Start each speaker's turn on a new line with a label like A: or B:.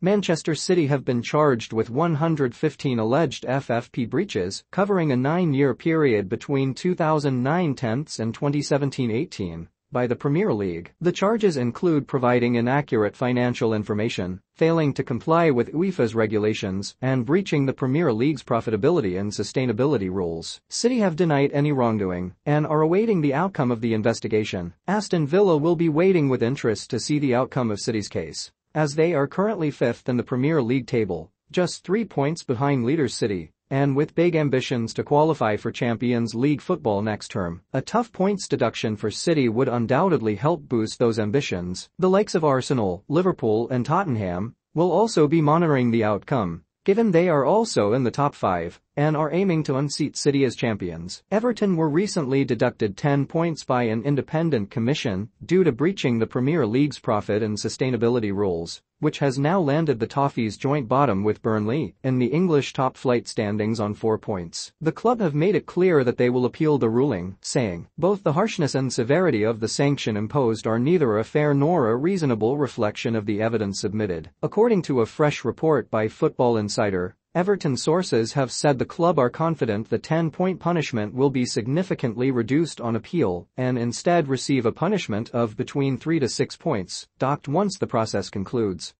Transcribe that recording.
A: Manchester City have been charged with 115 alleged FFP breaches covering a nine-year period between 2009-10 and 2017-18 by the Premier League. The charges include providing inaccurate financial information, failing to comply with UEFA's regulations, and breaching the Premier League's profitability and sustainability rules. City have denied any wrongdoing and are awaiting the outcome of the investigation. Aston Villa will be waiting with interest to see the outcome of City's case as they are currently fifth in the Premier League table, just three points behind leaders City, and with big ambitions to qualify for Champions League football next term, a tough points deduction for City would undoubtedly help boost those ambitions. The likes of Arsenal, Liverpool and Tottenham will also be monitoring the outcome, given they are also in the top five and are aiming to unseat City as champions. Everton were recently deducted 10 points by an independent commission due to breaching the Premier League's profit and sustainability rules, which has now landed the Toffees joint bottom with Burnley in the English top flight standings on 4 points. The club have made it clear that they will appeal the ruling, saying, both the harshness and severity of the sanction imposed are neither a fair nor a reasonable reflection of the evidence submitted. According to a fresh report by Football Insider, Everton sources have said the club are confident the 10-point punishment will be significantly reduced on appeal and instead receive a punishment of between 3 to 6 points, docked once the process concludes.